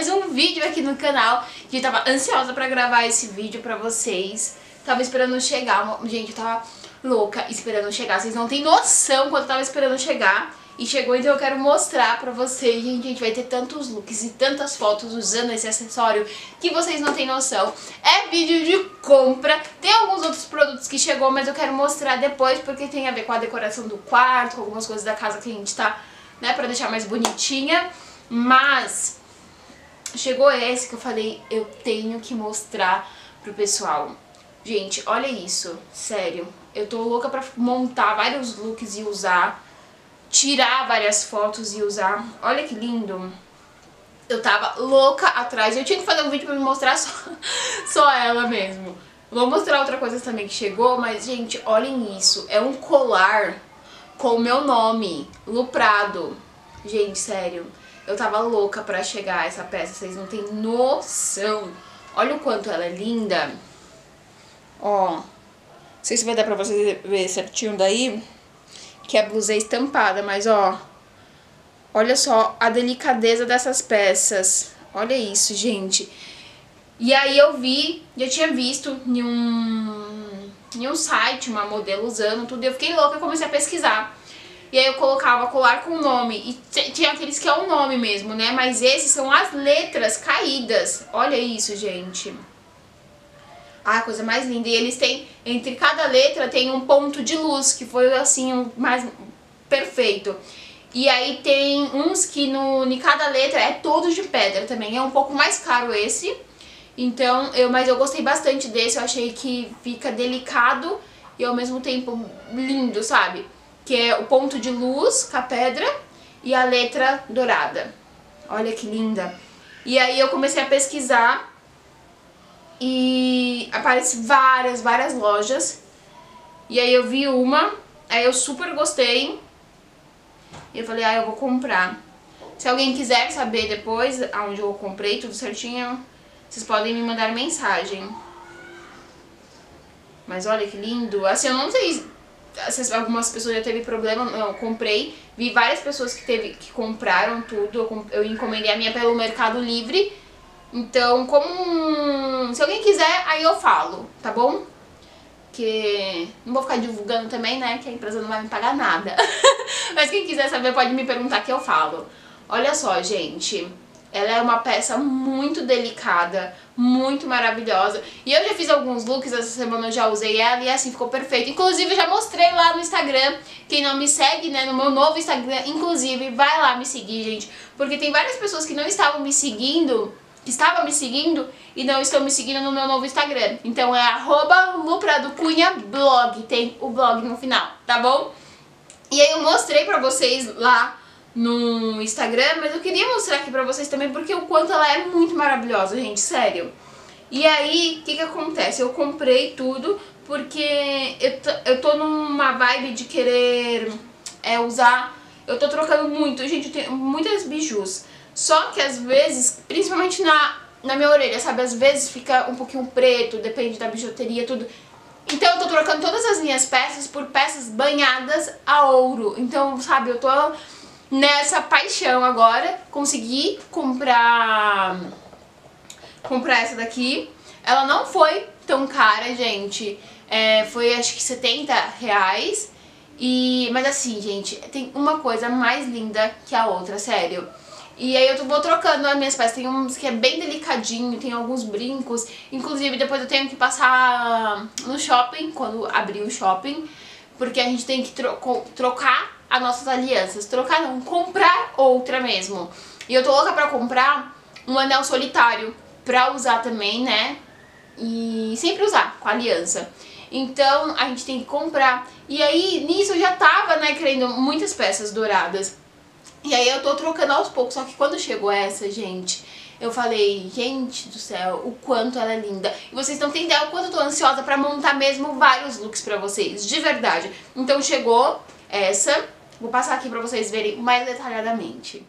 mais um vídeo aqui no canal que tava ansiosa pra gravar esse vídeo pra vocês. Tava esperando chegar, gente, eu tava louca esperando chegar. Vocês não têm noção quanto eu tava esperando chegar. E chegou, então eu quero mostrar pra vocês, gente, a gente vai ter tantos looks e tantas fotos usando esse acessório que vocês não têm noção. É vídeo de compra, tem alguns outros produtos que chegou, mas eu quero mostrar depois porque tem a ver com a decoração do quarto, com algumas coisas da casa que a gente tá, né, pra deixar mais bonitinha. Mas chegou esse que eu falei, eu tenho que mostrar pro pessoal. Gente, olha isso, sério. Eu tô louca pra montar vários looks e usar tirar várias fotos e usar. Olha que lindo. Eu tava louca atrás. Eu tinha que fazer um vídeo pra me mostrar só, só ela mesmo. Vou mostrar outra coisa também que chegou, mas, gente, olhem isso. É um colar com o meu nome, Luprado. Gente, sério. Eu tava louca pra chegar essa peça, vocês não têm noção. Olha o quanto ela é linda. Ó. Não sei se vai dar pra vocês ver certinho daí que a blusa é estampada, mas ó, olha só a delicadeza dessas peças. Olha isso, gente. E aí eu vi, já tinha visto em um, em um site uma modelo usando tudo, e eu fiquei louca e comecei a pesquisar. E aí eu colocava colar com nome, e tinha aqueles que é o nome mesmo, né? Mas esses são as letras caídas. Olha isso, gente. Ah, coisa mais linda. E eles têm, entre cada letra tem um ponto de luz, que foi assim, o mais perfeito. E aí tem uns que no, em cada letra é todos de pedra também. É um pouco mais caro esse. Então, eu, mas eu gostei bastante desse. Eu achei que fica delicado e ao mesmo tempo lindo, sabe? Que é o ponto de luz com a pedra e a letra dourada. Olha que linda. E aí eu comecei a pesquisar e aparece várias, várias lojas. E aí eu vi uma, aí eu super gostei. E eu falei, ah, eu vou comprar. Se alguém quiser saber depois aonde eu comprei, tudo certinho, vocês podem me mandar mensagem. Mas olha que lindo. Assim, eu não sei se algumas pessoas já teve problema, eu comprei. Vi várias pessoas que, teve, que compraram tudo. Eu, eu encomendei a minha pelo Mercado Livre. Então, como... Se alguém quiser, aí eu falo, tá bom? Que não vou ficar divulgando também, né? Que a empresa não vai me pagar nada. Mas quem quiser saber pode me perguntar que eu falo. Olha só, gente. Ela é uma peça muito delicada, muito maravilhosa. E eu já fiz alguns looks essa semana, eu já usei ela e assim ficou perfeito. Inclusive, eu já mostrei lá no Instagram. Quem não me segue, né, no meu novo Instagram, inclusive, vai lá me seguir, gente. Porque tem várias pessoas que não estavam me seguindo que estava me seguindo e não estão me seguindo no meu novo Instagram. Então é arroba blog, tem o blog no final, tá bom? E aí eu mostrei pra vocês lá no Instagram, mas eu queria mostrar aqui pra vocês também porque o quanto ela é muito maravilhosa, gente, sério. E aí, o que que acontece? Eu comprei tudo porque eu, eu tô numa vibe de querer é, usar... Eu tô trocando muito, gente, eu tenho muitas bijus. Só que às vezes, principalmente na, na minha orelha, sabe? Às vezes fica um pouquinho preto, depende da bijuteria, tudo. Então eu tô trocando todas as minhas peças por peças banhadas a ouro. Então, sabe, eu tô nessa paixão agora. Consegui comprar comprar essa daqui. Ela não foi tão cara, gente. É, foi acho que 70 reais. E, mas assim, gente, tem uma coisa mais linda que a outra, sério. E aí eu vou trocando as minhas peças. Tem uns que é bem delicadinho, tem alguns brincos. Inclusive depois eu tenho que passar no shopping, quando abrir o shopping. Porque a gente tem que tro trocar as nossas alianças. Trocar não, comprar outra mesmo. E eu tô louca pra comprar um anel solitário pra usar também, né? E sempre usar com aliança. Então a gente tem que comprar. E aí nisso eu já tava, né, querendo muitas peças douradas. E aí eu tô trocando aos poucos, só que quando chegou essa, gente, eu falei, gente do céu, o quanto ela é linda. E vocês não têm ideia o quanto eu tô ansiosa pra montar mesmo vários looks pra vocês, de verdade. Então chegou essa, vou passar aqui pra vocês verem mais detalhadamente.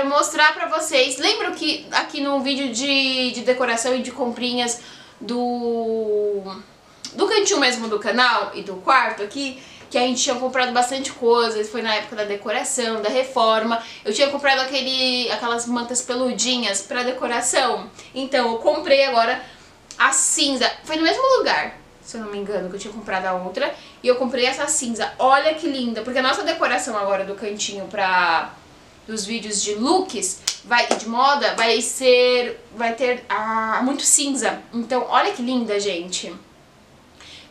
quero mostrar pra vocês. Lembram que aqui no vídeo de, de decoração e de comprinhas do, do cantinho mesmo do canal e do quarto aqui, que a gente tinha comprado bastante coisas, foi na época da decoração, da reforma. Eu tinha comprado aquele, aquelas mantas peludinhas pra decoração. Então eu comprei agora a cinza. Foi no mesmo lugar, se eu não me engano, que eu tinha comprado a outra. E eu comprei essa cinza. Olha que linda, porque a nossa decoração agora do cantinho pra dos vídeos de looks vai de moda vai ser vai ter ah, muito cinza. Então, olha que linda, gente.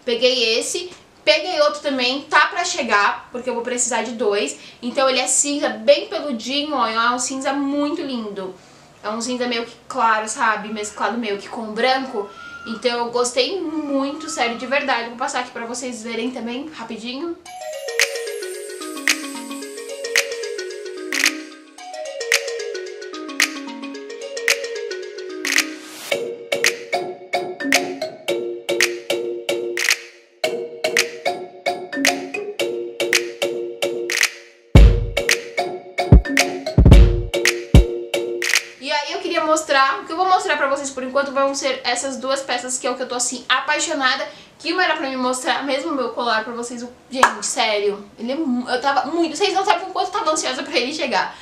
Peguei esse, peguei outro também, tá pra chegar, porque eu vou precisar de dois. Então ele é cinza, bem peludinho, ó, é um cinza muito lindo. É um cinza meio que claro, sabe? Mesclado meio que com branco. Então eu gostei muito, sério, de verdade. Vou passar aqui pra vocês verem também, rapidinho. Mostrar, o que eu vou mostrar pra vocês por enquanto vão ser essas duas peças que é o que eu tô assim apaixonada, que uma era pra me mostrar mesmo meu colar pra vocês, gente, sério, ele é, eu tava muito, vocês não sabem o quanto eu tava ansiosa pra ele chegar.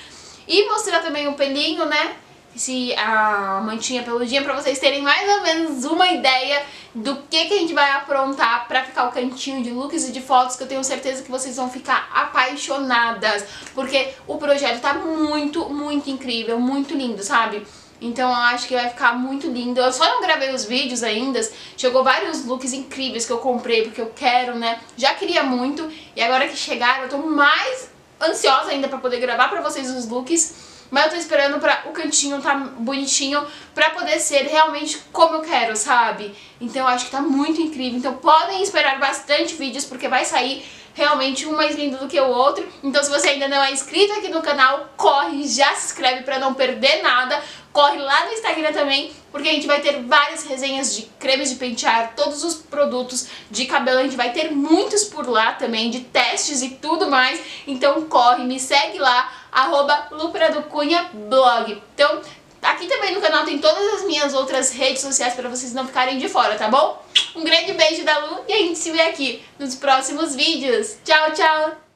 E mostrar também o pelinho, né, esse, a mantinha peludinha pra vocês terem mais ou menos uma ideia do que, que a gente vai aprontar pra ficar o cantinho de looks e de fotos que eu tenho certeza que vocês vão ficar apaixonadas, porque o projeto tá muito, muito incrível, muito lindo, sabe? Então eu acho que vai ficar muito lindo. Eu só não gravei os vídeos ainda. Chegou vários looks incríveis que eu comprei porque eu quero, né? Já queria muito. E agora que chegaram, eu tô mais ansiosa ainda pra poder gravar pra vocês os looks. Mas eu tô esperando pra o cantinho tá bonitinho pra poder ser realmente como eu quero, sabe? Então eu acho que tá muito incrível. Então podem esperar bastante vídeos porque vai sair realmente um mais lindo do que o outro. Então se você ainda não é inscrito aqui no canal, corre, já se inscreve pra não perder nada corre lá no Instagram também, porque a gente vai ter várias resenhas de cremes de pentear, todos os produtos de cabelo, a gente vai ter muitos por lá também, de testes e tudo mais, então corre, me segue lá, arroba blog. Então, aqui também no canal tem todas as minhas outras redes sociais para vocês não ficarem de fora, tá bom? Um grande beijo da Lu e a gente se vê aqui nos próximos vídeos. Tchau, tchau!